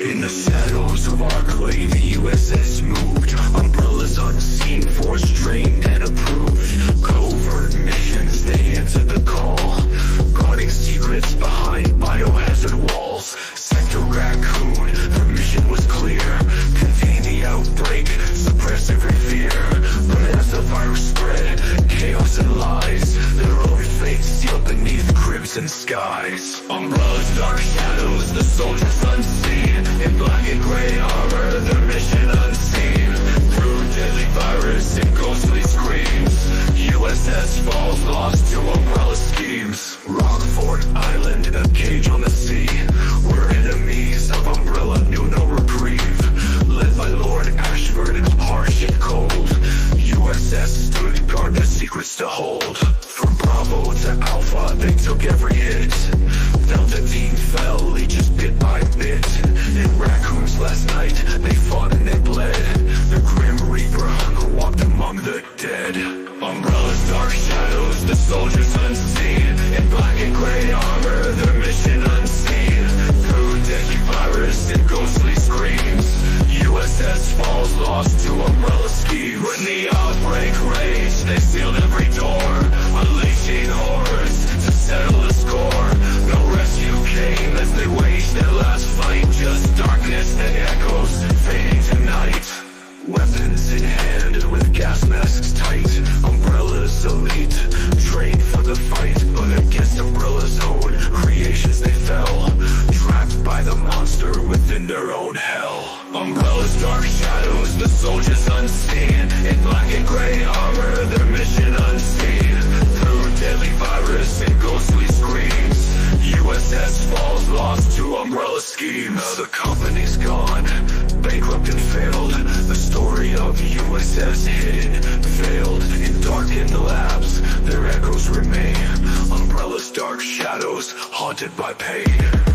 In the shadows of our Arklay, the USS moved. Umbrellas unseen, force trained and approved. Covert missions, they answered the call. Guarding secrets behind biohazard walls. Sector Raccoon, the mission was clear. Contain the outbreak, suppress every fear. But as the virus spread, chaos and lies, crimson skies. Umbrellas, dark shadows, the soldiers unseen. In black and gray armor, Alpha, they took every hit. Delta Team fell, leeches bit by bit. In Raccoon's last night, they fought and they bled. The Grim Reaper walked among the dead. Umbrellas, dark shadows, the soldiers unseen. In black and gray armor, their mission unseen. Through deadly virus and ghostly screams. USS falls lost to umbrella schemes. When the outbreak raged, they soldiers unseen. In black and gray armor, their mission unseen. Through deadly virus and ghostly screams. USS falls lost to umbrella schemes. Now the company's gone, bankrupt and failed. The story of USS hidden, failed in darkened labs. Their echoes remain. Umbrella's dark shadows, haunted by pain.